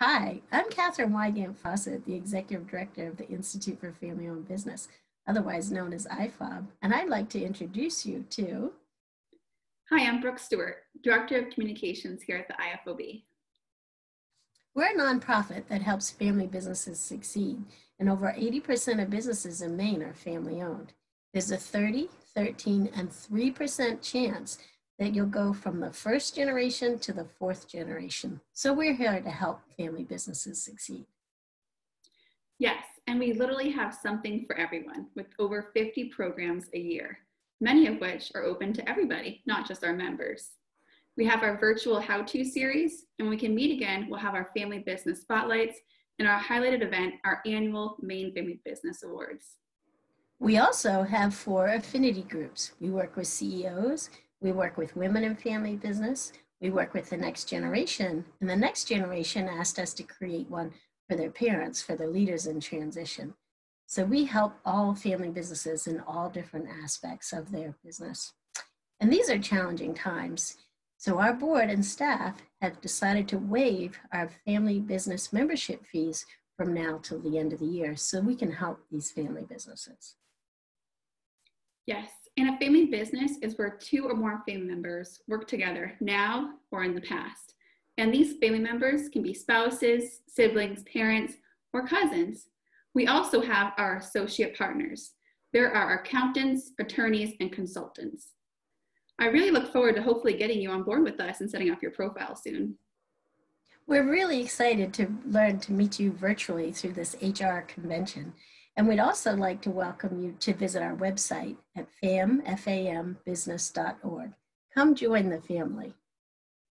Hi, I'm Catherine Wygant Fawcett, the Executive Director of the Institute for Family Owned Business, otherwise known as IFOB, and I'd like to introduce you to. Hi, I'm Brooke Stewart, Director of Communications here at the IFOB. We're a nonprofit that helps family businesses succeed, and over 80% of businesses in Maine are family owned. There's a 30, 13, and 3% chance that you'll go from the first generation to the fourth generation. So we're here to help family businesses succeed. Yes, and we literally have something for everyone with over 50 programs a year, many of which are open to everybody, not just our members. We have our virtual how-to series, and when we can meet again, we'll have our family business spotlights and our highlighted event, our annual Maine Family Business Awards. We also have four affinity groups. We work with CEOs, we work with women in family business. We work with the next generation. And the next generation asked us to create one for their parents, for the leaders in transition. So we help all family businesses in all different aspects of their business. And these are challenging times. So our board and staff have decided to waive our family business membership fees from now till the end of the year so we can help these family businesses. Yes, and a family business is where two or more family members work together now or in the past. And these family members can be spouses, siblings, parents, or cousins. We also have our associate partners. There are accountants, attorneys, and consultants. I really look forward to hopefully getting you on board with us and setting up your profile soon. We're really excited to learn to meet you virtually through this HR convention. And we'd also like to welcome you to visit our website at famfambusiness.org. Come join the family.